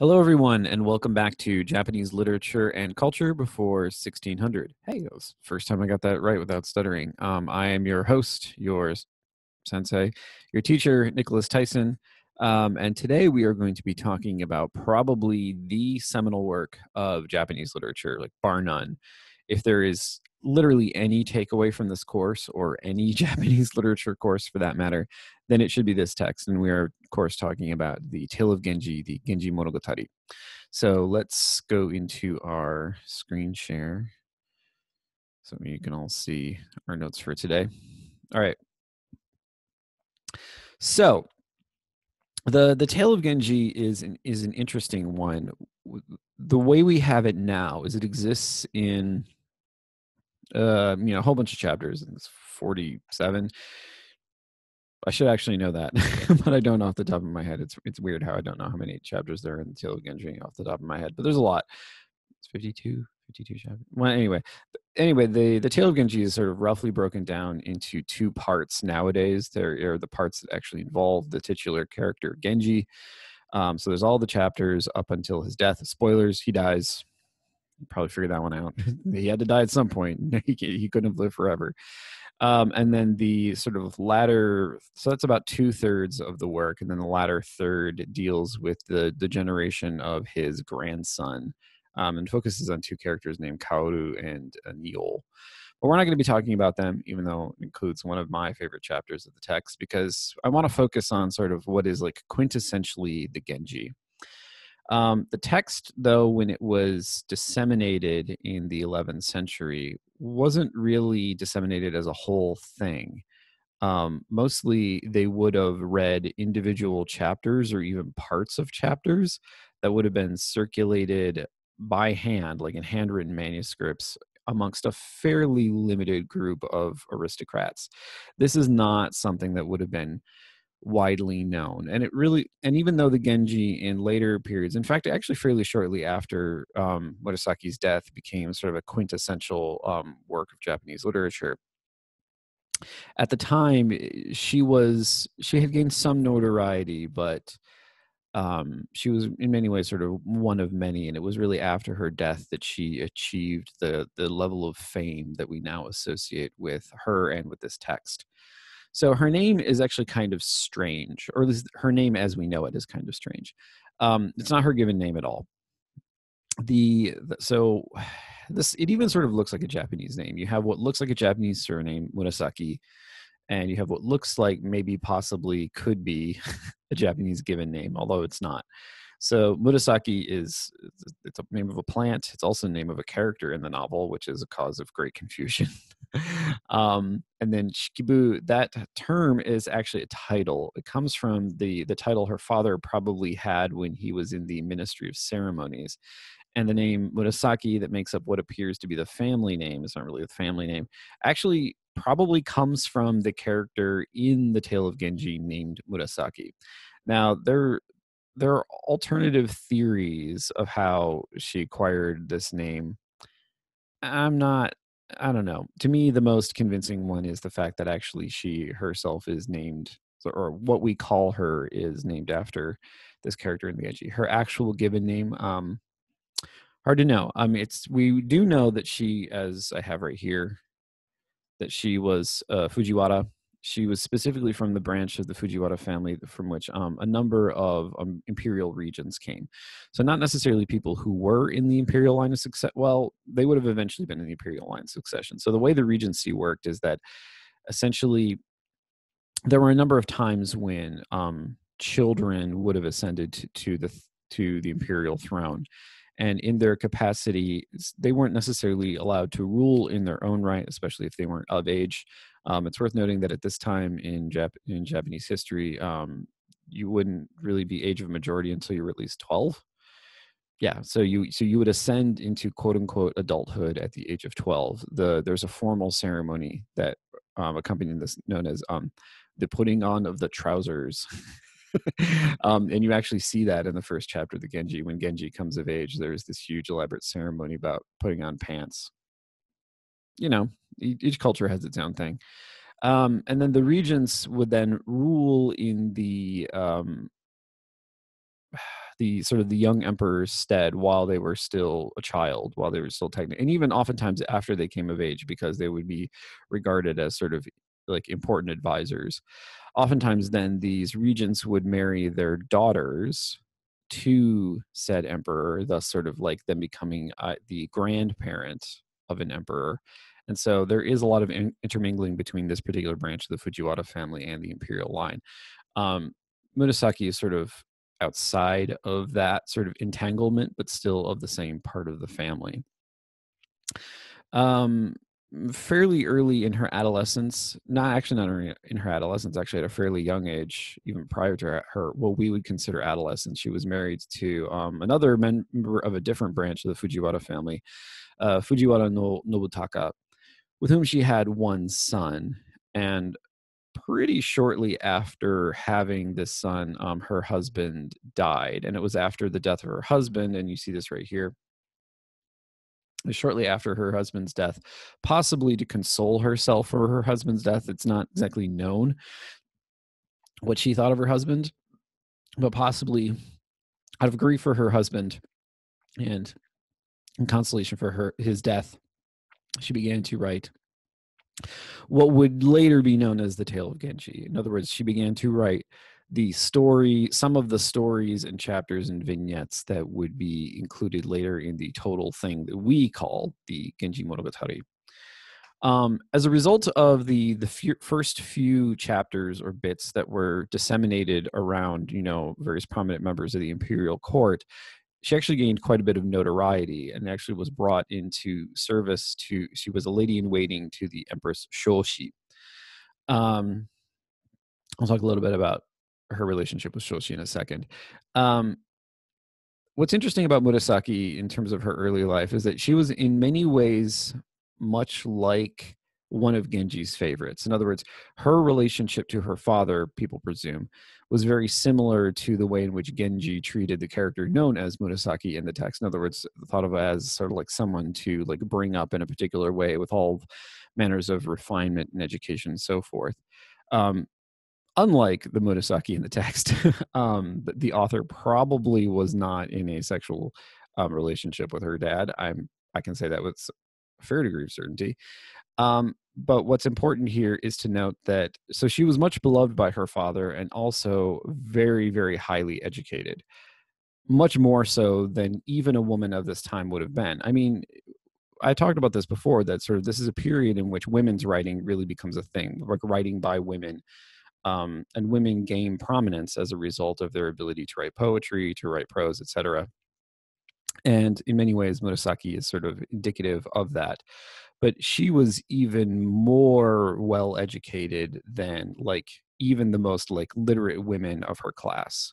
Hello, everyone, and welcome back to Japanese Literature and Culture Before 1600. Hey, that was first time I got that right without stuttering. Um, I am your host, yours sensei, your teacher, Nicholas Tyson, um, and today we are going to be talking about probably the seminal work of Japanese literature, like bar none. If there is literally any takeaway from this course or any Japanese literature course for that matter, then it should be this text. And we are, of course, talking about the Tale of Genji, the Genji Monogatari. So let's go into our screen share so you can all see our notes for today. All right. So the the tale of Genji is an is an interesting one. The way we have it now is it exists in uh, you know, a whole bunch of chapters. It's 47. I should actually know that, but I don't off the top of my head. It's it's weird how I don't know how many chapters there are in the Tale of Genji off the top of my head, but there's a lot. It's 52, 52 chapters. Well, anyway, anyway, the the Tale of Genji is sort of roughly broken down into two parts nowadays. There are the parts that actually involve the titular character Genji. Um, so there's all the chapters up until his death. Spoilers: he dies probably figured that one out. he had to die at some point. he, he couldn't have lived forever. Um, and then the sort of latter, so that's about two thirds of the work, and then the latter third deals with the the generation of his grandson, um, and focuses on two characters named Kaoru and uh, Niou. But we're not going to be talking about them, even though it includes one of my favorite chapters of the text, because I want to focus on sort of what is like quintessentially the Genji. Um, the text, though, when it was disseminated in the 11th century, wasn't really disseminated as a whole thing. Um, mostly, they would have read individual chapters or even parts of chapters that would have been circulated by hand, like in handwritten manuscripts, amongst a fairly limited group of aristocrats. This is not something that would have been widely known and it really and even though the genji in later periods in fact actually fairly shortly after um, murasaki's death became sort of a quintessential um, work of japanese literature at the time eh, she was she had gained some notoriety but um, she was in many ways sort of one of many and it was really after her death that she achieved the the level of fame that we now associate with her and with this text so her name is actually kind of strange, or her name as we know it is kind of strange. Um, it's not her given name at all. The, so this it even sort of looks like a Japanese name. You have what looks like a Japanese surname, Murasaki, and you have what looks like maybe possibly could be a Japanese given name, although it's not. So Murasaki is it's a name of a plant. It's also the name of a character in the novel, which is a cause of great confusion. um, and then shikibu, that term is actually a title. It comes from the the title her father probably had when he was in the Ministry of Ceremonies. And the name Murasaki, that makes up what appears to be the family name, is not really the family name, actually probably comes from the character in the Tale of Genji named Murasaki. Now, there there are alternative theories of how she acquired this name. I'm not I don't know. To me, the most convincing one is the fact that actually she herself is named, or what we call her is named after this character in the Genji. Her actual given name, um, hard to know. I mean, it's we do know that she, as I have right here, that she was uh, Fujiwara she was specifically from the branch of the Fujiwara family from which um, a number of um, imperial regents came. So not necessarily people who were in the imperial line of success. Well, they would have eventually been in the imperial line of succession. So the way the regency worked is that essentially there were a number of times when um, children would have ascended to, to the to the imperial throne and in their capacity they weren't necessarily allowed to rule in their own right especially if they weren't of age um, it's worth noting that at this time in, Jap- in japanese history um, you wouldn't really be age of majority until you were at least 12 yeah so you so you would ascend into quote unquote adulthood at the age of 12 the there's a formal ceremony that um, accompanying this known as um, the putting on of the trousers um, and you actually see that in the first chapter of the Genji. When Genji comes of age, there's this huge elaborate ceremony about putting on pants. You know, each culture has its own thing. Um, and then the regents would then rule in the um, the sort of the young emperor's stead while they were still a child, while they were still technical, and even oftentimes after they came of age, because they would be regarded as sort of like important advisors. Oftentimes, then these regents would marry their daughters to said emperor, thus sort of like them becoming uh, the grandparent of an emperor. And so there is a lot of in- intermingling between this particular branch of the Fujiwara family and the imperial line. Um, Murasaki is sort of outside of that sort of entanglement, but still of the same part of the family. Um, fairly early in her adolescence, not actually not in her adolescence, actually at a fairly young age, even prior to her, what we would consider adolescence, she was married to um, another member of a different branch of the Fujiwara family, uh, Fujiwara no Nobutaka, with whom she had one son. And pretty shortly after having this son, um, her husband died. And it was after the death of her husband, and you see this right here shortly after her husband's death, possibly to console herself for her husband's death. It's not exactly known what she thought of her husband, but possibly out of grief for her husband and in consolation for her his death, she began to write what would later be known as the Tale of Genji. In other words, she began to write the story, some of the stories and chapters and vignettes that would be included later in the total thing that we call the Genji Monogatari. Um, as a result of the the f- first few chapters or bits that were disseminated around, you know, various prominent members of the imperial court, she actually gained quite a bit of notoriety and actually was brought into service to. She was a lady in waiting to the Empress Shoshi. Um, I'll talk a little bit about her relationship with Shoshi in a second. Um, what's interesting about Murasaki in terms of her early life is that she was in many ways much like one of Genji's favorites. In other words, her relationship to her father, people presume, was very similar to the way in which Genji treated the character known as Murasaki in the text. In other words, thought of as sort of like someone to like bring up in a particular way with all manners of refinement and education and so forth. Um, unlike the Murasaki in the text, um, the, author probably was not in a sexual um, relationship with her dad. I'm I can say that with a fair degree of certainty. Um, but what's important here is to note that so she was much beloved by her father and also very very highly educated much more so than even a woman of this time would have been i mean i talked about this before that sort of this is a period in which women's writing really becomes a thing like writing by women um, and women gain prominence as a result of their ability to write poetry, to write prose, etc. And in many ways, Murasaki is sort of indicative of that. But she was even more well educated than like even the most like literate women of her class.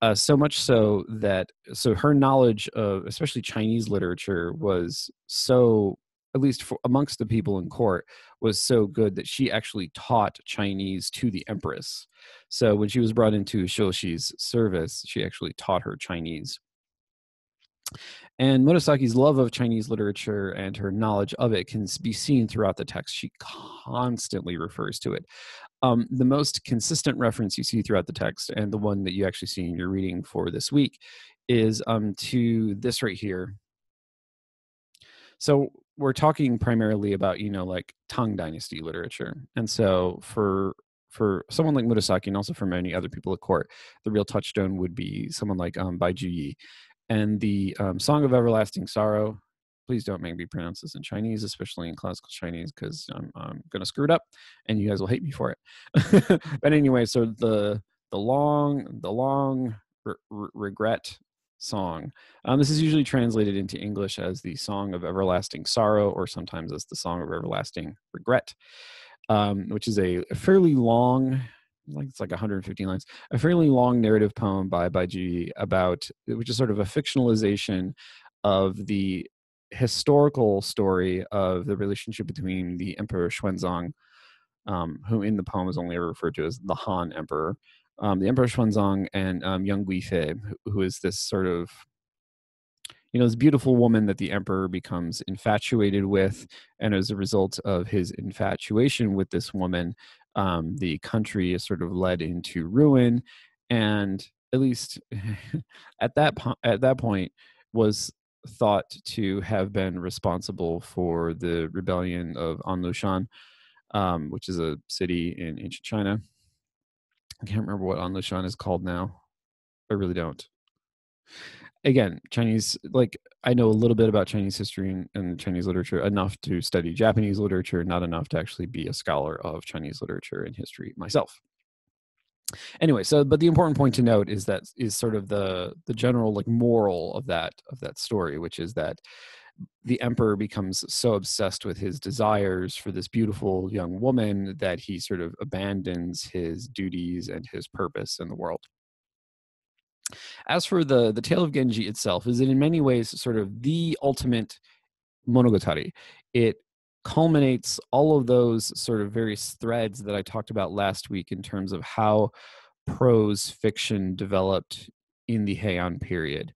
Uh, so much so that so her knowledge of especially Chinese literature was so at least for, amongst the people in court, was so good that she actually taught Chinese to the empress. So when she was brought into Shoshi's service, she actually taught her Chinese. And Murasaki's love of Chinese literature and her knowledge of it can be seen throughout the text. She constantly refers to it. Um, the most consistent reference you see throughout the text, and the one that you actually see in your reading for this week, is um, to this right here. So we're talking primarily about you know like Tang Dynasty literature, and so for for someone like Murasaki and also for many other people at court, the real touchstone would be someone like um, Bai Yi, and the um, Song of Everlasting Sorrow. Please don't make me pronounce this in Chinese, especially in classical Chinese, because I'm, I'm going to screw it up, and you guys will hate me for it. but anyway, so the the long the long re- regret song. Um, this is usually translated into English as the Song of Everlasting Sorrow, or sometimes as the Song of Everlasting Regret, um, which is a, a, fairly long, like it's like 115 lines, a fairly long narrative poem by Baiji about, which is sort of a fictionalization of the historical story of the relationship between the Emperor Xuanzong, um, who in the poem is only ever referred to as the Han Emperor, um, the Emperor Xuanzong and um, Yang Guifei, who is this sort of you know this beautiful woman that the emperor becomes infatuated with and as a result of his infatuation with this woman um, the country is sort of led into ruin and at least at that po- at that point, was thought to have been responsible for the rebellion of An Lushan, um, which is a city in ancient China. I can't remember what An Lushan is called now. I really don't. Again, Chinese, like I know a little bit about Chinese history and, and, Chinese literature, enough to study Japanese literature, not enough to actually be a scholar of Chinese literature and history myself. Anyway, so but the important point to note is that is sort of the the general like moral of that of that story, which is that the emperor becomes so obsessed with his desires for this beautiful young woman that he sort of abandons his duties and his purpose in the world. As for the the tale of Genji itself, is it in many ways sort of the ultimate monogatari. It culminates all of those sort of various threads that I talked about last week in terms of how prose fiction developed in the Heian period.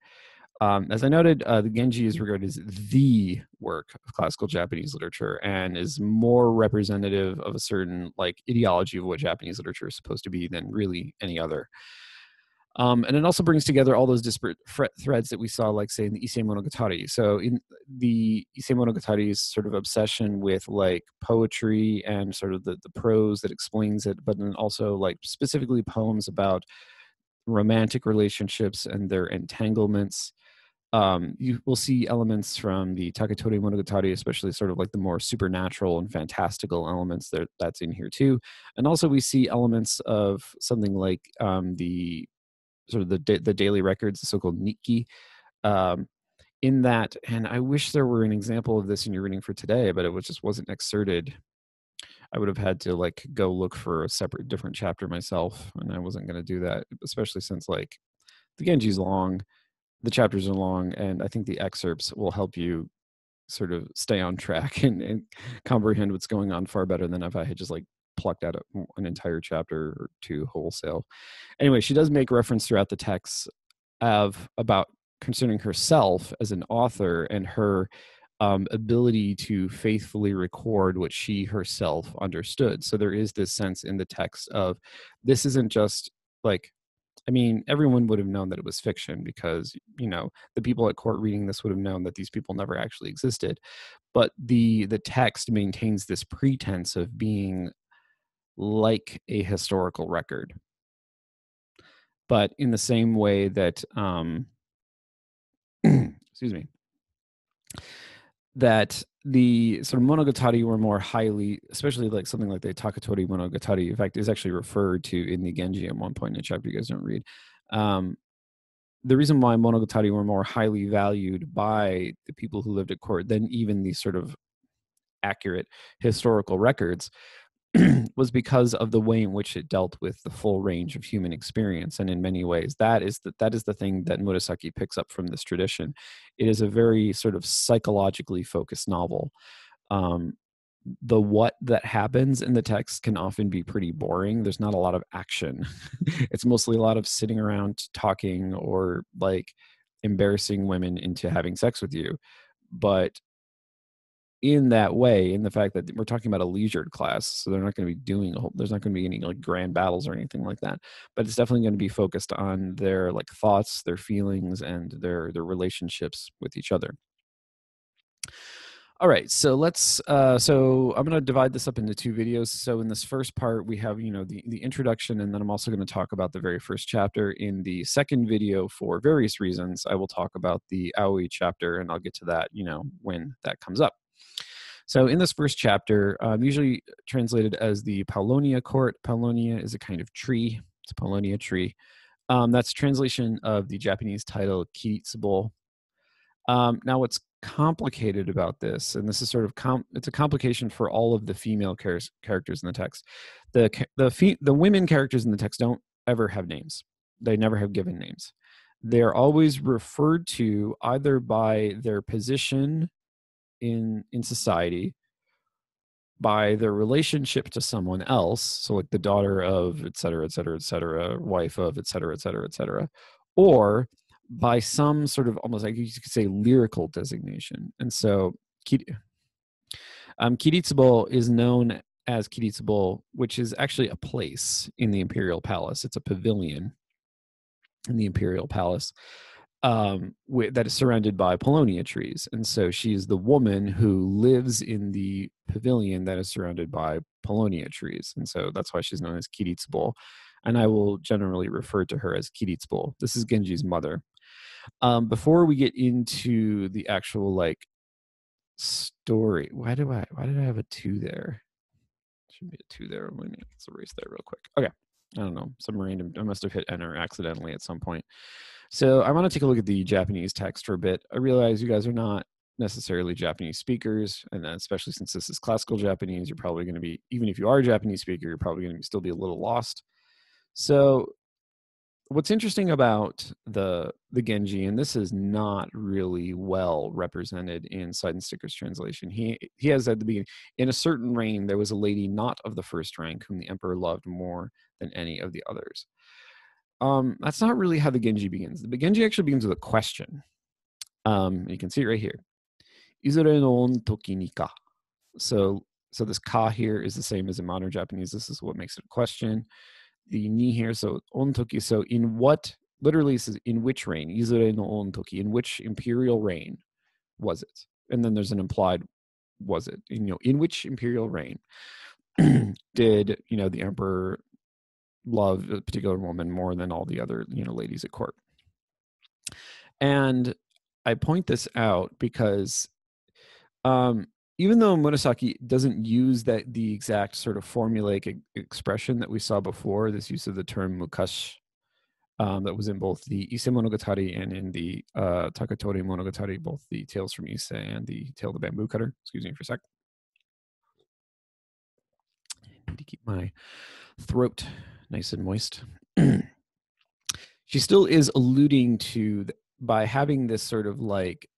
Um, as I noted, uh, the Genji is regarded as the work of classical Japanese literature and is more representative of a certain like ideology of what Japanese literature is supposed to be than really any other. Um, and it also brings together all those disparate threads that we saw, like say in the Ise Monogatari. So in the Ise Monogatari's sort of obsession with like poetry and sort of the, the prose that explains it, but then also like specifically poems about romantic relationships and their entanglements. Um, you will see elements from the Taketori Monogatari, especially sort of like the more supernatural and fantastical elements that that's in here too. And also we see elements of something like um, the sort of the the daily records, the so-called Nikki. Um, in that, and I wish there were an example of this in your reading for today, but it was just wasn't excerpted. I would have had to like go look for a separate, different chapter myself, and I wasn't going to do that, especially since like the Genji's long, the chapters are long, and I think the excerpts will help you sort of stay on track and, and comprehend what's going on far better than if I had just like plucked out an entire chapter or two wholesale. Anyway, she does make reference throughout the text of about concerning herself as an author and her um, ability to faithfully record what she herself understood. So there is this sense in the text of this isn't just like I mean, everyone would have known that it was fiction because, you know, the people at court reading this would have known that these people never actually existed. But the the text maintains this pretense of being like a historical record. But in the same way that, um, excuse me, that the sort of monogatari were more highly, especially like something like the Taketori monogatari, in fact, is actually referred to in the Genji at one point in a chapter you guys don't read. Um, the reason why monogatari were more highly valued by the people who lived at court than even these sort of accurate historical records was because of the way in which it dealt with the full range of human experience and in many ways that is the, that is the thing that Murasaki picks up from this tradition. It is a very sort of psychologically focused novel. Um, the what that happens in the text can often be pretty boring. There's not a lot of action. It's mostly a lot of sitting around talking or like embarrassing women into having sex with you. But in that way in the fact that we're talking about a leisured class so they're not going to be doing a whole there's not going to be any like grand battles or anything like that but it's definitely going to be focused on their like thoughts their feelings and their their relationships with each other. All right so let's uh so i'm going to divide this up into two videos. So in this first part we have you know the the introduction and then i'm also going to talk about the very first chapter. In the second video for various reasons i will talk about the aoi chapter and i'll get to that you know when that comes up so in this first chapter, um, usually translated as the Paulownia court, Paulownia is a kind of tree. It's a Paulownia tree. Um, that's translation of the Japanese title Kiritsubo. Um, now, what's complicated about this, and this is sort of it's a complication for all of the female char- characters in the text. The the fe- the women characters in the text don't ever have names. They never have given names. They're always referred to either by their position in in society by their relationship to someone else so like the daughter of et cetera et cetera et cetera wife of et cetera et cetera et cetera or by some sort of almost like you could say lyrical designation. And so um, kiritsubo is known as kiritsubo which is actually a place in the imperial palace. It's a pavilion in the imperial palace um, that is surrounded by paulownia trees. And so she is the woman who lives in the pavilion that is surrounded by paulownia trees. And so that's why she's known as Kiritsubo. And I will generally refer to her as Kiritsubo. This is Genji's mother. Um, before we get into the actual like story, why do I why did I have a two there? Should be a two there. Let's erase that real quick. Okay. I don't know. Some random I must have hit enter accidentally at some point. So I want to take a look at the Japanese text for a bit. I realize you guys are not necessarily Japanese speakers, and especially since this is classical Japanese, you're probably going to be, even if you are a Japanese speaker, you're probably going to still be a little lost. So what's interesting about the the Genji, and this is not really well represented in Seidensticker's translation. He he has at the beginning, in a certain reign, there was a lady not of the first rank whom the emperor loved more than any of the others. Um, that's not really how the Genji begins. The Genji actually begins with a question. Um, you can see it right here. Izure no on toki ni ka. So, so this ka here is the same as in modern Japanese. This is what makes it a question. The ni here, so on toki. So, in what literally says in which reign? Izure no on toki. In which imperial reign was it? And then there's an implied was it? You know, in which imperial reign did you know the emperor love a particular woman more than all the other you know ladies at court and i point this out because um even though Murasaki doesn't use that the exact sort of formulaic expression that we saw before, this use of the term mukashi um, that was in both the Ise Monogatari and in the uh, Taketori Monogatari, both the Tales from Ise and the Tale of the Bamboo Cutter. Excuse me for a sec. I need to keep my throat nice and moist. she still is alluding to by having this sort of like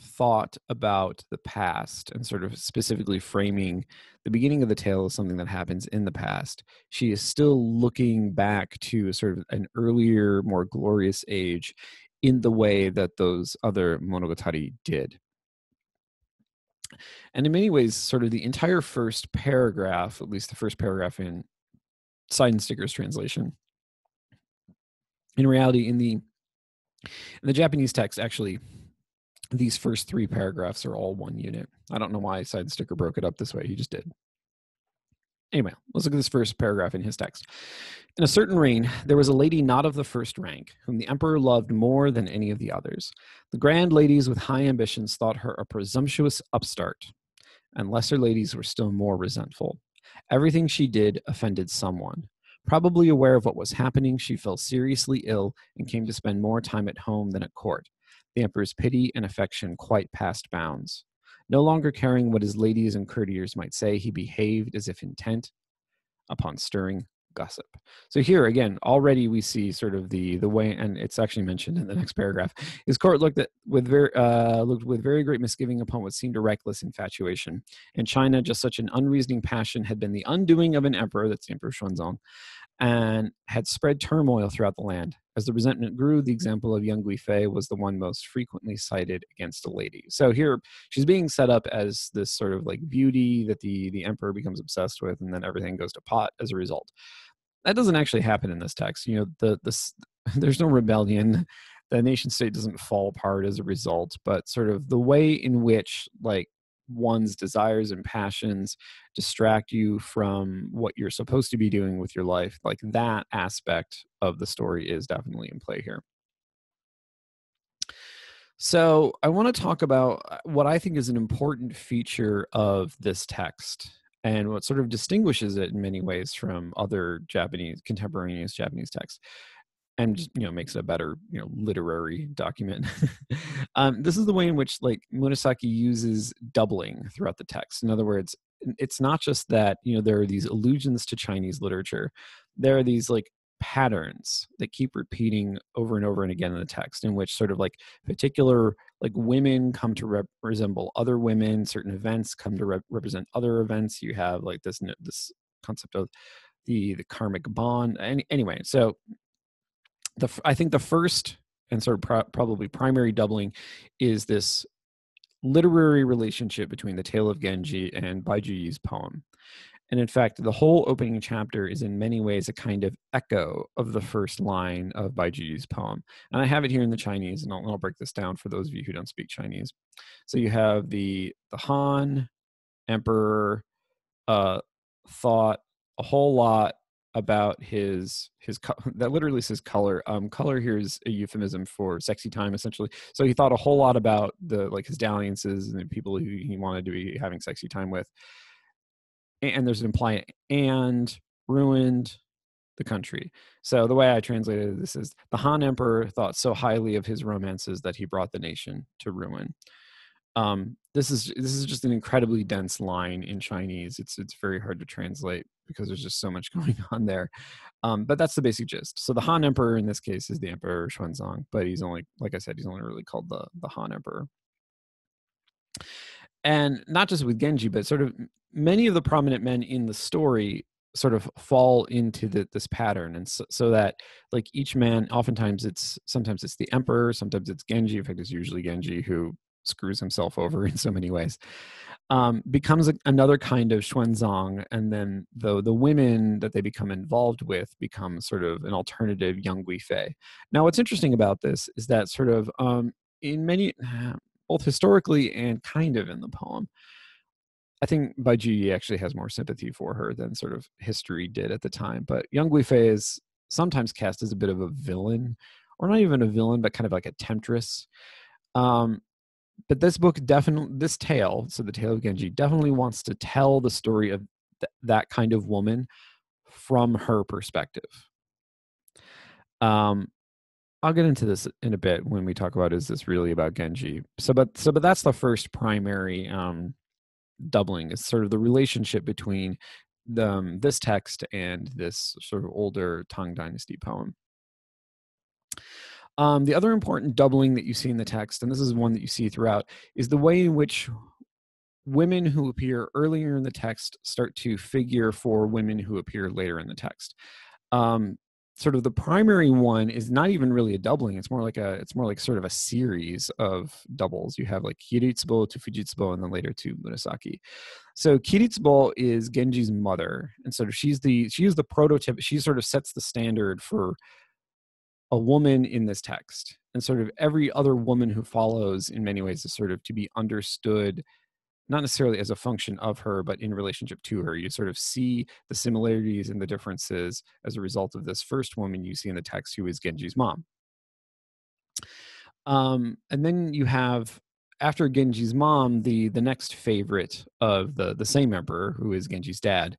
thought about the past and sort of specifically framing the beginning of the tale as something that happens in the past she is still looking back to a sort of an earlier more glorious age in the way that those other monogatari did and in many ways sort of the entire first paragraph at least the first paragraph in Seidensticker's translation. In reality, in the in the Japanese text, actually, these first three paragraphs are all one unit. I don't know why Seidensticker broke it up this way. He just did. Anyway, let's look at this first paragraph in his text. In a certain reign, there was a lady not of the first rank, whom the emperor loved more than any of the others. The grand ladies with high ambitions thought her a presumptuous upstart, and lesser ladies were still more resentful. Everything she did offended someone. Probably aware of what was happening, she fell seriously ill and came to spend more time at home than at court. The emperor's pity and affection quite passed bounds. No longer caring what his ladies and courtiers might say, he behaved as if intent upon stirring gossip. So here again, already we see sort of the the way, and it's actually mentioned in the next paragraph. His court looked at with very uh, looked with very great misgiving upon what seemed a reckless infatuation. In China, just such an unreasoning passion had been the undoing of an emperor, that's the Emperor Xuanzong, and had spread turmoil throughout the land. As the resentment grew, the example of Yang Guifei was the one most frequently cited against a lady. So here she's being set up as this sort of like beauty that the the emperor becomes obsessed with, and then everything goes to pot as a result that doesn't actually happen in this text. You know, the this there's no rebellion. The nation state doesn't fall apart as a result, but sort of the way in which like one's desires and passions distract you from what you're supposed to be doing with your life, like that aspect of the story is definitely in play here. So, I want to talk about uh, what I think is an important feature of this text and what sort of distinguishes it in many ways from other Japanese contemporaneous Japanese texts and just you know makes it a better you know literary document. Um, this is the way in which like Murasaki uses doubling throughout the text. In other words it's not just that you know there are these allusions to chinese literature. There are these like patterns that keep repeating over and over and again in the text in which sort of like particular like women come to rep- resemble other women. Certain events come to rep- represent other events. You have like this this concept of the the karmic bond. Any, anyway so the i think the first and sort of pro- probably primary doubling is this literary relationship between the tale of genji and Bai Juyi's poem And in fact, the whole opening chapter is in many ways a kind of echo of the first line of Baiju's poem. And I have it here in the Chinese, and I'll, I'll break this down for those of you who don't speak Chinese. So you have the the Han emperor uh, thought a whole lot about his his that literally says color um color here is a euphemism for sexy time essentially. So he thought a whole lot about the like his dalliances and the people who he wanted to be having sexy time with. And there's an imply and ruined the country. So the way i translated this is the han emperor thought so highly of his romances that he brought the nation to ruin. Um, this is this is just an incredibly dense line in Chinese. It's it's very hard to translate because there's just so much going on there. Um, but that's the basic gist. So the Han Emperor in this case is the Emperor Xuanzong, but he's only, like I said, he's only really called the the Han Emperor. And not just with Genji, but sort of many of the prominent men in the story sort of fall into the, this pattern and so, so, that like each man oftentimes it's sometimes it's the emperor sometimes it's genji in fact it's usually genji who screws himself over in so many ways um, becomes a, another kind of xuanzong and then the the women that they become involved with become sort of an alternative young Fei. now what's interesting about this is that sort of um, in many both historically and kind of in the poem I think Bai Juyi actually has more sympathy for her than sort of history did at the time. But Yang Guifei is sometimes cast as a bit of a villain, or not even a villain, but kind of like a temptress. Um, but this book definitely this tale so the tale of genji definitely wants to tell the story of th- that kind of woman from her perspective. Um i'll get into this in a bit when we talk about is this really about genji? So but so but that's the first primary um doubling. Is sort of the relationship between the, um, this text and this sort of older tang dynasty poem um, the other important doubling that you see in the text, and this is one that you see throughout, is the way in which women who appear earlier in the text start to figure for women who appear later in the text. Um, sort of the primary one is not even really a doubling. It's more like a it's more like sort of a series of doubles. You have like Kiritsubo to Fujitsubo and then later to Murasaki. So Kiritsubo is Genji's mother, and of she's the she is the prototype. She sort of sets the standard for a woman in this text and sort of every other woman who follows in many ways is sort of to be understood not necessarily as a function of her but in relationship to her. You sort of see the similarities and the differences as a result of this first woman you see in the text who is genji's mom. Um, and then you have after genji's mom the the next favorite of the the same emperor who is genji's dad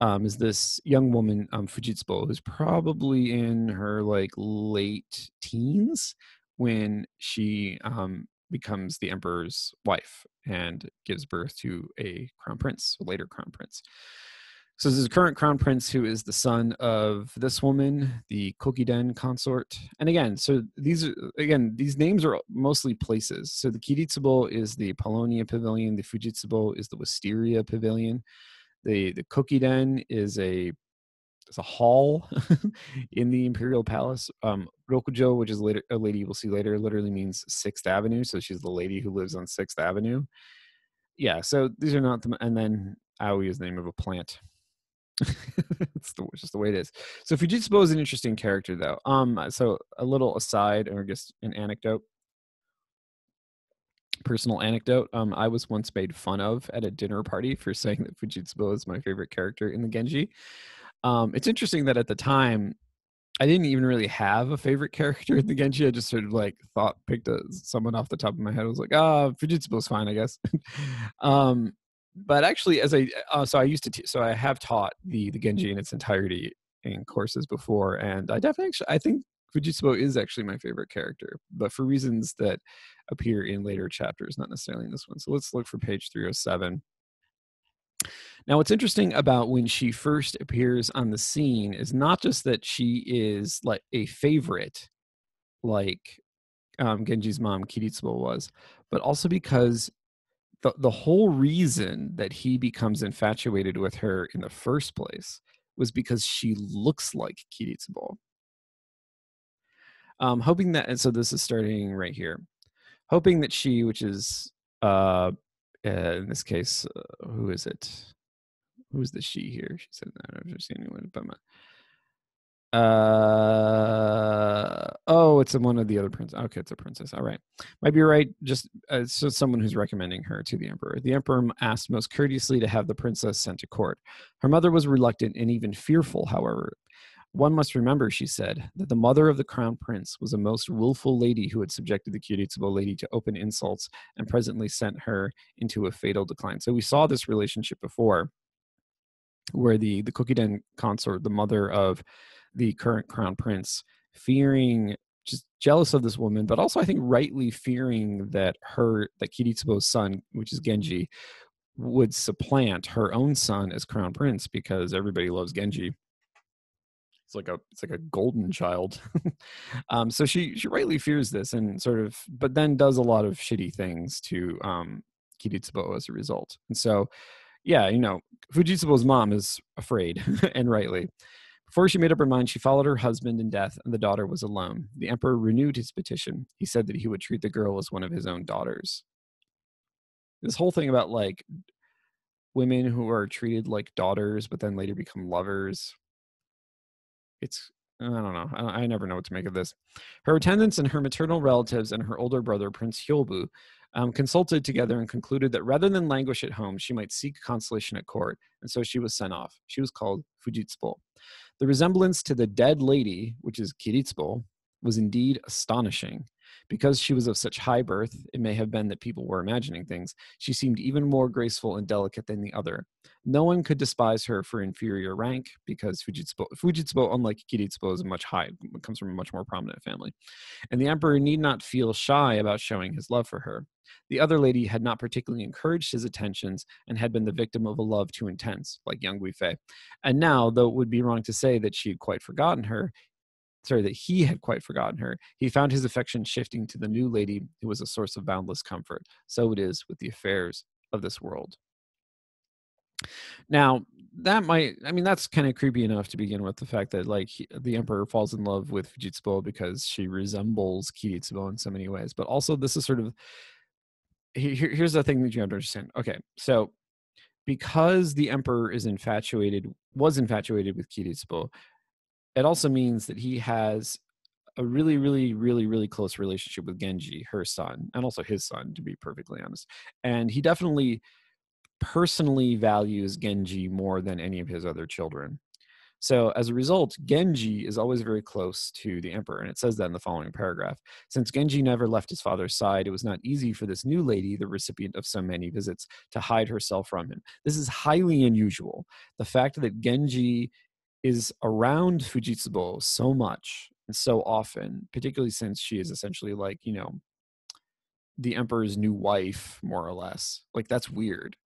um, is this young woman, um, Fujitsubo, who's probably in her like late teens when she um, becomes the emperor's wife and gives birth to a crown prince, a later crown prince. So this is a current crown prince who is the son of this woman, the Kokiden consort. And again, so these are again these names are mostly places. So the Kiritsubo is the Paulownia Pavilion, the Fujitsubo is the Wisteria Pavilion. The the Kokiden is a is a hall in the imperial palace. Um, Rokujo, which is later, a lady will see later, literally means Sixth Avenue. So she's the lady who lives on Sixth Avenue. Yeah. So these are not the and then Aoi is the name of a plant. it's the, just the way it is. So Fujitsubo is an interesting character, though. Um, so a little aside, or just an anecdote personal anecdote. Um, I was once made fun of at a dinner party for saying that Fujitsubo is my favorite character in the Genji. Um, it's interesting that at the time, I didn't even really have a favorite character in the Genji. I just sort of like thought, picked a, someone off the top of my head. I was like, ah, oh, Fujitsubo's fine, I guess. um, but actually, as I uh, so I used to t- so I have taught the the Genji in its entirety in courses before, and I definitely I think Fujitsubo is actually my favorite character, but for reasons that appear in later chapters, not necessarily in this one. So let's look for page 307. Now, what's interesting about when she first appears on the scene is not just that she is like a favorite, like um, Genji's mom Kiritsubo was, but also because the, the whole reason that he becomes infatuated with her in the first place was because she looks like Kiritsubo um, hoping that and so this is starting right here hoping that she which is uh, uh in this case uh, who is it who's the she here? She said, I don't understand anyone but my. Uh oh, it's one of the other princes. Okay, it's a princess. All right, might be right. Just uh, so someone who's recommending her to the emperor. The emperor asked most courteously to have the princess sent to court. Her mother was reluctant and even fearful. However, one must remember, she said, that the mother of the crown prince was a most wilful lady who had subjected the Kiritsubo lady to open insults and presently sent her into a fatal decline. So we saw this relationship before, where the the Kokiden consort, the mother of the current crown prince, fearing just jealous of this woman, but also I think rightly fearing that her that Kiritsubo's son, which is Genji, would supplant her own son as crown prince because everybody loves Genji. It's like a it's like a golden child. um, so she she rightly fears this and sort of, but then does a lot of shitty things to um, Kiritsubo as a result. And so, yeah, you know, Fujitsubo's mom is afraid and rightly. Before she made up her mind, she followed her husband in death, and the daughter was alone. The emperor renewed his petition. He said that he would treat the girl as one of his own daughters. This whole thing about like women who are treated like daughters but then later become lovers. It's I don't know. I, never know what to make of this. Her attendants and her maternal relatives and her older brother, Prince Hyobu, um, consulted together and concluded that rather than languish at home, she might seek consolation at court, and so she was sent off. She was called Fujitsubo. The resemblance to the dead lady, which is Kiritsubo, was indeed astonishing. Because she was of such high birth, it may have been that people were imagining things, she seemed even more graceful and delicate than the other. No one could despise her for inferior rank, because Fujitsubo, Fujitsubo unlike Kiritsubo, is much high, comes from a much more prominent family. And the emperor need not feel shy about showing his love for her. The other lady had not particularly encouraged his attentions and had been the victim of a love too intense, like Yang Guifei. And now, though it would be wrong to say that she had quite forgotten her, sorry, that he had quite forgotten her, he found his affection shifting to the new lady who was a source of boundless comfort. So it is with the affairs of this world. Now, that might, I mean, that's kind of creepy enough to begin with the fact that, like, he, the emperor falls in love with Fujitsubo because she resembles Kiritsubo in so many ways. But also, this is sort of, here, here's the thing that you have to understand. Okay, so because the emperor is infatuated, was infatuated with Kiritsubo, it also means that he has a really, really, really, really close relationship with Genji, her son, and also his son, to be perfectly honest. And he definitely personally values Genji more than any of his other children. So as a result, Genji is always very close to the emperor, and it says that in the following paragraph. Since Genji never left his father's side, it was not easy for this new lady, the recipient of so many visits, to hide herself from him. This is highly unusual. The fact that Genji is around Fujitsubo so much and so often, particularly since she is essentially like, you know, the emperor's new wife, more or less. Like, that's weird.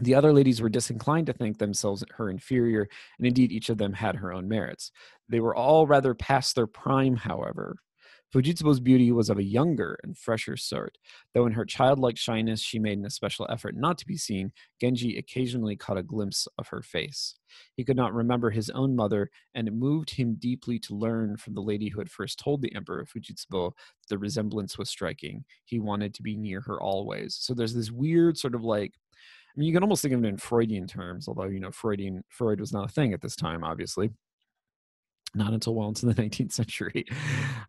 The other ladies were disinclined to think themselves her inferior, and indeed each of them had her own merits. They were all rather past their prime, however, Fujitsubo's beauty was of a younger and fresher sort. Though in her childlike shyness she made an especial effort not to be seen, Genji occasionally caught a glimpse of her face. He could not remember his own mother, and it moved him deeply to learn from the lady who had first told the Emperor Fujitsubo the resemblance was striking. He wanted to be near her always. So there's this weird sort of like I mean, you can almost think of it in Freudian terms, although you know Freudian Freud was not a thing at this time, obviously not until well into the 19th century,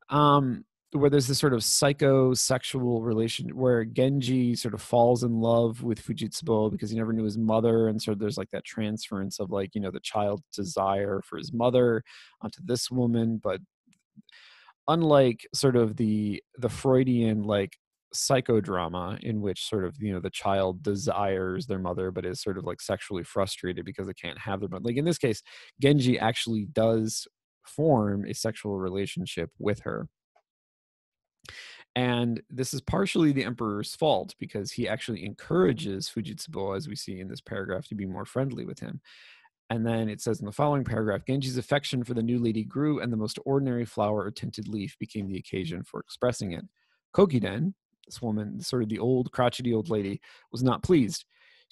um, where there's this sort of psychosexual relation where Genji sort of falls in love with Fujitsubo because he never knew his mother, and sort of there's like that transference of like you know the child's desire for his mother onto this woman, but unlike sort of the the Freudian like psychodrama in which sort of you know the child desires their mother but is sort of like sexually frustrated because they can't have their mother like in this case genji actually does form a sexual relationship with her. And this is partially the emperor's fault because he actually encourages Fujitsubo, as we see in this paragraph, to be more friendly with him. And then it says in the following paragraph Genji's affection for the new lady grew, and the most ordinary flower or tinted leaf became the occasion for expressing it. Kokiden, this woman, sort of the old crotchety old lady, was not pleased.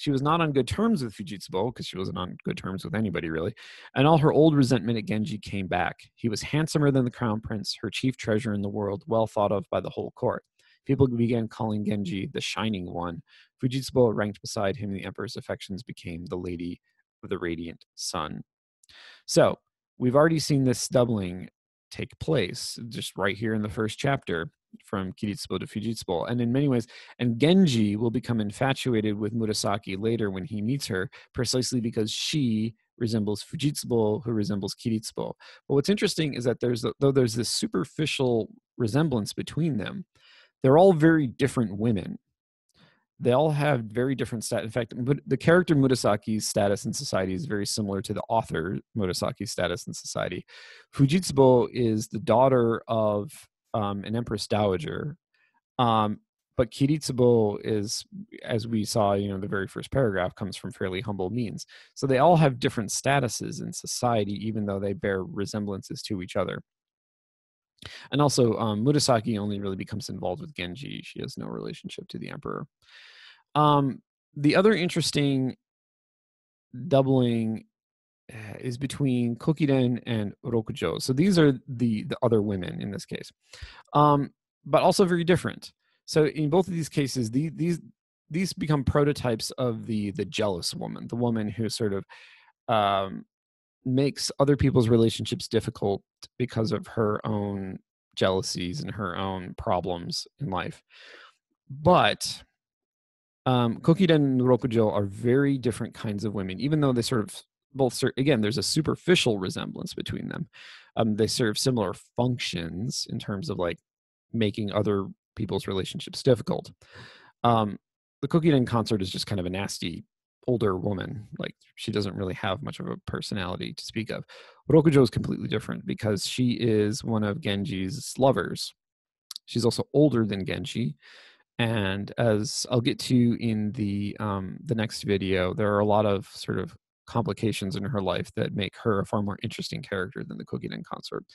She was not on good terms with Fujitsubo because she wasn't on good terms with anybody really. And all her old resentment at Genji came back. He was handsomer than the crown prince, her chief treasure in the world, well thought of by the whole court. people began calling Genji the Shining One. Fujitsubo, ranked beside him in the emperor's affections, became the Lady of the Radiant Sun. So we've already seen this doubling take place just right here in the first chapter from Kiritsubo to Fujitsubo. And in many ways, and Genji will become infatuated with Murasaki later when he meets her, precisely because she resembles Fujitsubo, who resembles Kiritsubo. But what's interesting is that there's though there's this superficial resemblance between them, they're all very different women. They all have very different stat. In fact, the character Murasaki's status in society is very similar to the author Murasaki's status in society. Fujitsubo is the daughter of um, an empress dowager, um, but Kiritsubo is, as we saw, you know, the very first paragraph comes from fairly humble means. So they all have different statuses in society, even though they bear resemblances to each other. And also, um, Murasaki only really becomes involved with Genji. She has no relationship to the emperor. Um, the other interesting doubling is between Kokiden and Rokujo. So these are the the other women in this case, um, but also very different. So in both of these cases, these these these become prototypes of the the jealous woman, the woman who sort of um, makes other people's relationships difficult because of her own jealousies and her own problems in life. But um, Kokiden and Rokujo are very different kinds of women, even though they sort of both again, there's a superficial resemblance between them. Um, they serve similar functions in terms of like making other people's relationships difficult. Um, the in concert is just kind of a nasty older woman. Like she doesn't really have much of a personality to speak of. Rokujo is completely different because she is one of Genji's lovers. She's also older than Genji. And as I'll get to in the um, the next video, there are a lot of sort of complications in her life that make her a far more interesting character than the Kokiden consort.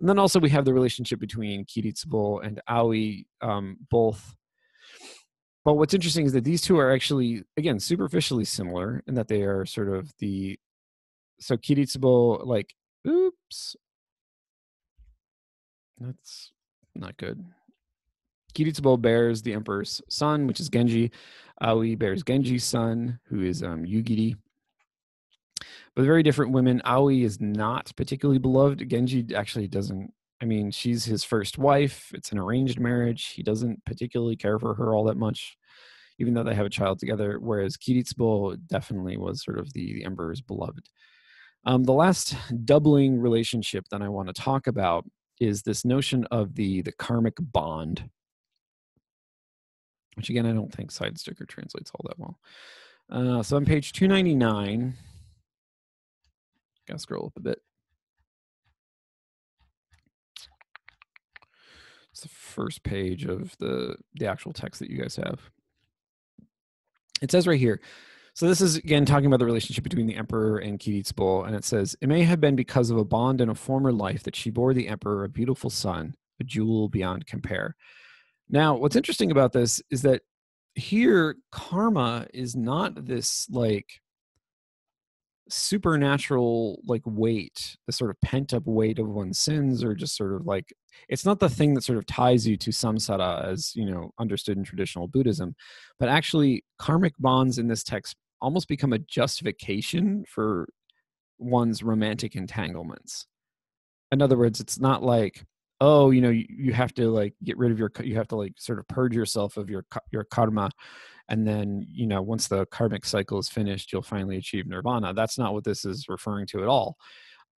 And then also we have the relationship between Kiritsubo and Aoi, um, both. But what's interesting is that these two are actually, again, superficially similar in that they are sort of the. So Kiritsubo, like, oops, that's not good. Kiritsubo bears the emperor's son, which is Genji. Aoi bears Genji's son, who is um, Yugiri but very different women. Aoi is not particularly beloved. Genji actually doesn't. I mean, she's his first wife. It's an arranged marriage. He doesn't particularly care for her all that much, even though they have a child together. Whereas Kiritsubo definitely was sort of the, the emperor's beloved. Um, the last doubling relationship that I want to talk about is this notion of the the karmic bond, which again I don't think Seidensticker translates all that well. Uh, so on page 299, Gotta scroll up a bit. It's the first page of the the actual text that you guys have. It says right here. So this is again talking about the relationship between the emperor and Kiritsubo, and it says it may have been because of a bond in a former life that she bore the emperor a beautiful son, a jewel beyond compare. Now, what's interesting about this is that here karma is not this like supernatural like weight the sort of pent up weight of one's sins or just sort of like it's not the thing that sort of ties you to samsara as you know understood in traditional buddhism but actually karmic bonds in this text almost become a justification for one's romantic entanglements. In other words it's not like oh you know you, you have to like get rid of your you have to like sort of purge yourself of your your karma and then you know once the karmic cycle is finished you'll finally achieve nirvana. That's not what this is referring to at all.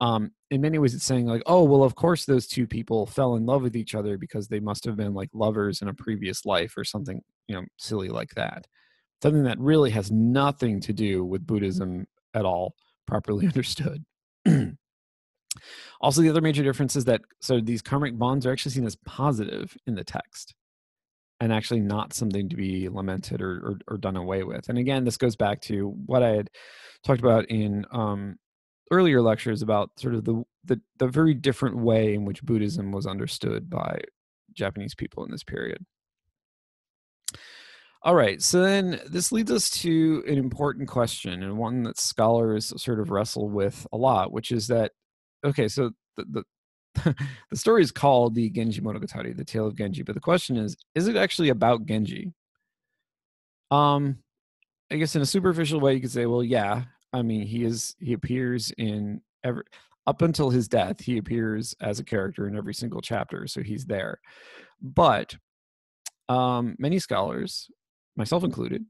Um, in many ways it's saying like oh well of course those two people fell in love with each other because they must have been like lovers in a previous life or something you know silly like that. Something that really has nothing to do with buddhism at all properly understood. Also the other major difference is that so these karmic bonds are actually seen as positive in the text and actually not something to be lamented or, or, or, done away with. And again, this goes back to what I had talked about in um, earlier lectures about sort of the, the, the very different way in which Buddhism was understood by Japanese people in this period. All right, so then this leads us to an important question and one that scholars sort of wrestle with a lot, which is that okay, so the, the the story is called the Genji Monogatari, the Tale of Genji. But the question is, is it actually about Genji? Um, I guess in a superficial way, you could say, well, yeah. I mean, he is he appears in every up until his death, he appears as a character in every single chapter, so he's there. But um, many scholars, myself included,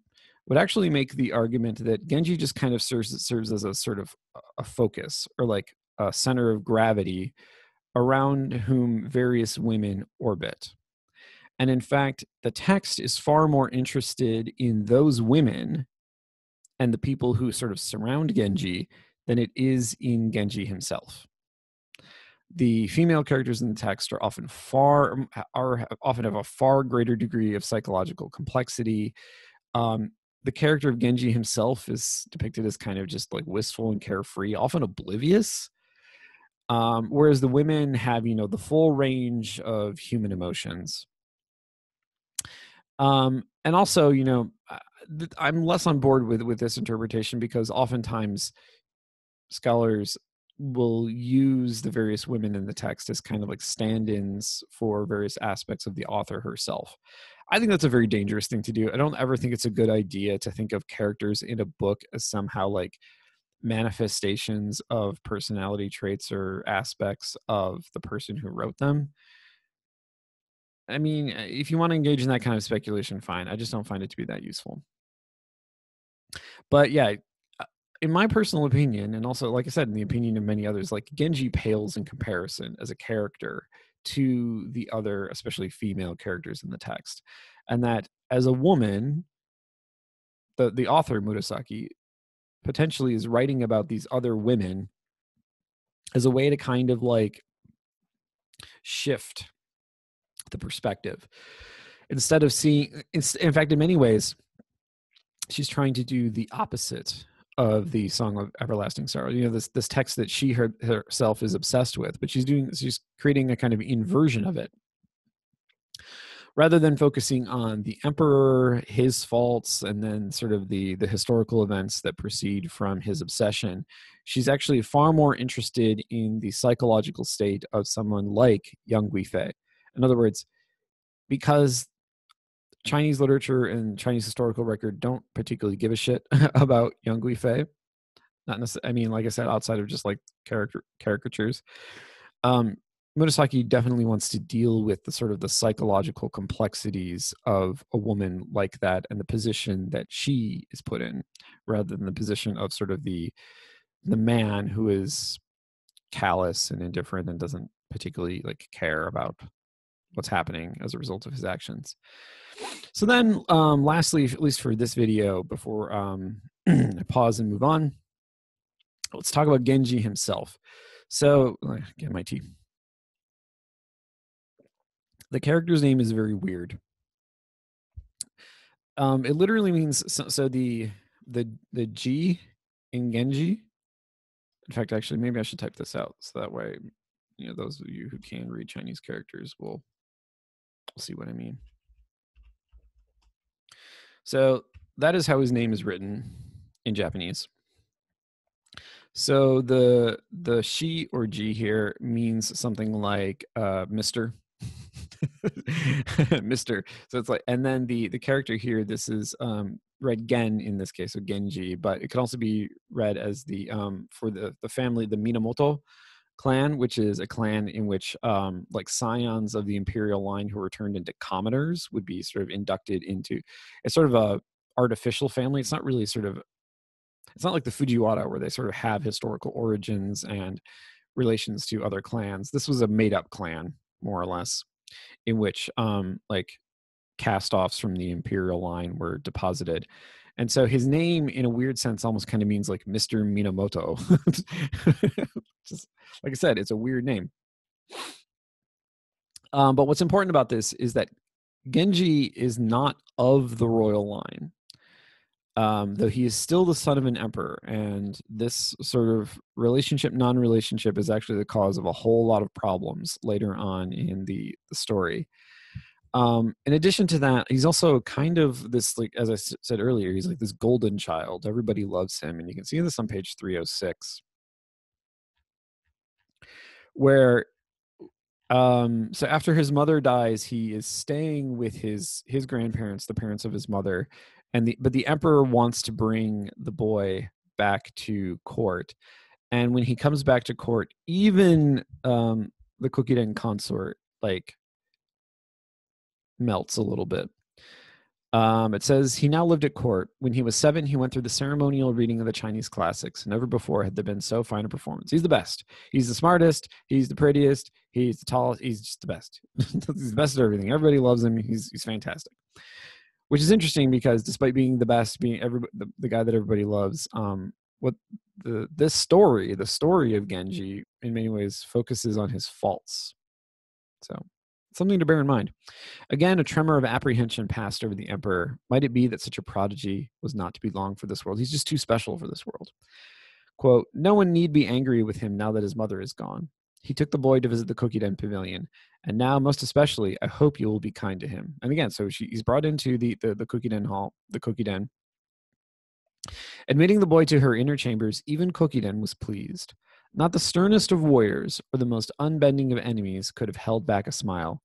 would actually make the argument that Genji just kind of serves serves as a sort of a focus or like a center of gravity around whom various women orbit. And in fact, the text is far more interested in those women and the people who sort of surround Genji than it is in Genji himself. The female characters in the text are often far are often have a far greater degree of psychological complexity. Um, the character of Genji himself is depicted as kind of just like wistful and carefree, often oblivious. Um, whereas the women have, you know, the full range of human emotions. Um, and also, you know, I'm less on board with with this interpretation because oftentimes scholars will use the various women in the text as kind of like stand-ins for various aspects of the author herself. I think that's a very dangerous thing to do. I don't ever think it's a good idea to think of characters in a book as somehow like manifestations of personality traits or aspects of the person who wrote them. I mean, uh, if you want to engage in that kind of speculation, fine. I just don't find it to be that useful. But yeah, uh, in my personal opinion, and also, like I said, in the opinion of many others, like Genji pales in comparison as a character to the other, especially female characters in the text. And that as a woman, the, the author, Murasaki, potentially is writing about these other women as a way to kind of like shift the perspective. Instead of seeing in fact in many ways she's trying to do the opposite of the song of everlasting sorrow. You know this this text that she her, herself is obsessed with but she's doing she's creating a kind of inversion of it rather than focusing on the emperor his faults and then sort of the the historical events that proceed from his obsession she's actually far more interested in the psychological state of someone like yang guifei in other words, because Chinese literature and Chinese historical record don't particularly give a shit about Yang Guifei. Not necessarily, I mean, like I said, outside of just like character caricatures. Um, Murasaki definitely wants to deal with the sort of the psychological complexities of a woman like that and the position that she is put in, rather than the position of sort of the the man who is callous and indifferent and doesn't particularly like care about what's happening as a result of his actions. So then, um, lastly, at least for this video, before um, I pause and move on, let's talk about Genji himself. So, get my tea. The character's name is very weird. Um, it literally means so, so the the the G in Genji. In fact, actually, maybe I should type this out so that way, you know, those of you who can read Chinese characters will see what I mean. So that is how his name is written in Japanese. So the the she or G here means something like uh, Mister. Mister. So it's like, and then the the character here. This is um, read Gen in this case, so Genji, but it can also be read as the um, for the the family, the Minamoto clan, which is a clan in which um, like scions of the imperial line who were turned into commoners would be sort of inducted into. It's sort of a artificial family. It's not really sort of. It's not like the Fujiwara where they sort of have historical origins and relations to other clans. This was a made up clan, more or less, in which um, like cast offs from the imperial line were deposited and so his name, in a weird sense, almost kind of means like Mr. Minamoto. Just like I said, it's a weird name. Um, but what's important about this is that Genji is not of the royal line, um, though he is still the son of an emperor. And this sort of relationship, non relationship, is actually the cause of a whole lot of problems later on in the, the story. Um, in addition to that, he's also kind of this, like as I s- said earlier, he's like this golden child. Everybody loves him, and you can see this on page 306, where um, so after his mother dies, he is staying with his his grandparents, the parents of his mother, and the but the emperor wants to bring the boy back to court, and when he comes back to court, even um, the Kokiden consort like melts a little bit. Um, it says he now lived at court. When he was seven, he went through the ceremonial reading of the Chinese classics. Never before had there been so fine a performance. He's the best. He's the smartest. He's the prettiest. He's the tallest. He's just the best. he's the best at everything. Everybody loves him. He's he's fantastic. Which is interesting because despite being the best, being every the, the guy that everybody loves, um, what the this story, the story of Genji, in many ways focuses on his faults. So something to bear in mind. Again, a tremor of apprehension passed over the emperor. Might it be that such a prodigy was not to be long for this world? He's just too special for this world. Quote, no one need be angry with him now that his mother is gone. He took the boy to visit the Cookie Kokiden pavilion, and now, most especially, I hope you will be kind to him. And again, so she, he's brought into the the, the Kokiden hall, the Cookie Kokiden. Admitting the boy to her inner chambers, even Cookie Kokiden was pleased. Not the sternest of warriors or the most unbending of enemies could have held back a smile.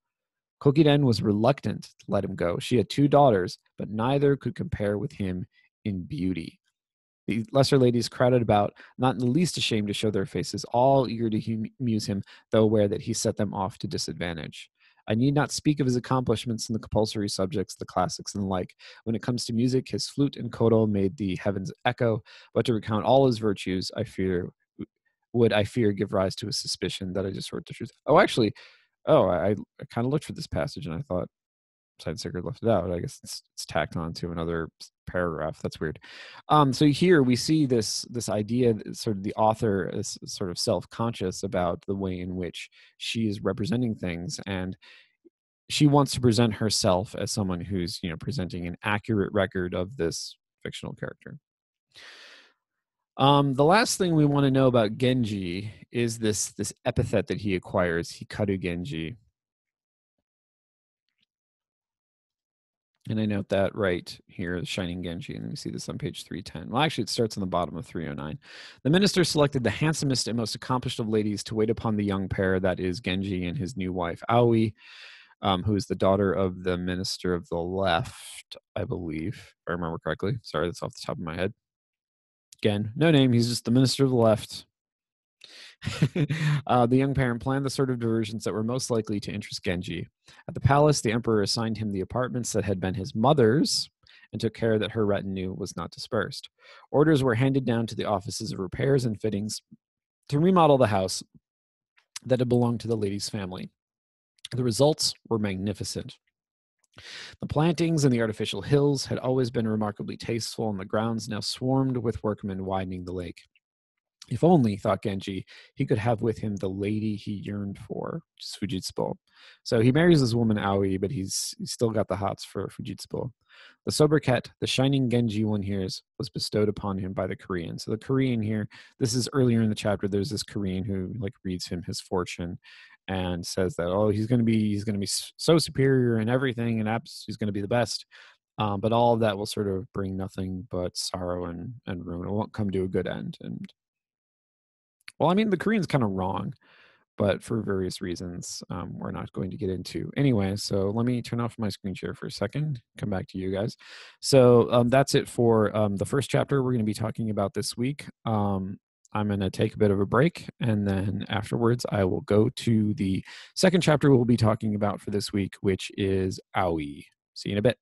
Cookie Kokiden was reluctant to let him go. She had two daughters, but neither could compare with him in beauty. The lesser ladies crowded about, not in the least ashamed to show their faces, all eager to amuse him, though aware that he set them off to disadvantage. I need not speak of his accomplishments in the compulsory subjects, the classics, and the like. When it comes to music, his flute and koto made the heavens echo, but to recount all his virtues, I fear would I fear give rise to a suspicion that I just wrote the truth. Oh, actually, oh, I, I kind of looked for this passage and I thought Side left it out. I guess it's, it's tacked on to another paragraph. That's weird. Um, so here we see this this idea, sort of the author is sort of self conscious about the way in which she is representing things, and she wants to present herself as someone who's you know presenting an accurate record of this fictional character. Um, the last thing we want to know about Genji is this this epithet that he acquires, Hikaru Genji. And I note that right here, Shining Genji, and we see this on page 310. Well, actually, it starts on the bottom of 309. The minister selected the handsomest and most accomplished of ladies to wait upon the young pair, that is Genji and his new wife, Aoi, um, who is the daughter of the minister of the left, I believe, if I remember correctly. Sorry, that's off the top of my head. Again, no name. He's just the minister of the left. uh, the young parent planned the sort of diversions that were most likely to interest Genji. At the palace, the emperor assigned him the apartments that had been his mother's and took care that her retinue was not dispersed. Orders were handed down to the offices of repairs and fittings to remodel the house that had belonged to the lady's family. The results were magnificent. The plantings and the artificial hills had always been remarkably tasteful, and the grounds now swarmed with workmen widening the lake. If only, thought Genji, he could have with him the lady he yearned for, which is Fujitsubo. So he marries this woman Aoi, but he's, he's still got the hots for Fujitsubo. The sobriquet, the shining Genji one hears, was bestowed upon him by the Korean. So the Korean here, this is earlier in the chapter. There's this Korean who like reads him his fortune, and says that oh he's going to be he's going to be so superior in everything and apps he's going to be the best um, but all of that will sort of bring nothing but sorrow and and ruin it won't come to a good end and well i mean the korean's kind of wrong but for various reasons um, we're not going to get into anyway so let me turn off my screen share for a second come back to you guys so um, that's it for um, the first chapter we're going to be talking about this week um, I'm going to take a bit of a break, and then afterwards, I will go to the second chapter we'll be talking about for this week, which is Aoi. See you in a bit.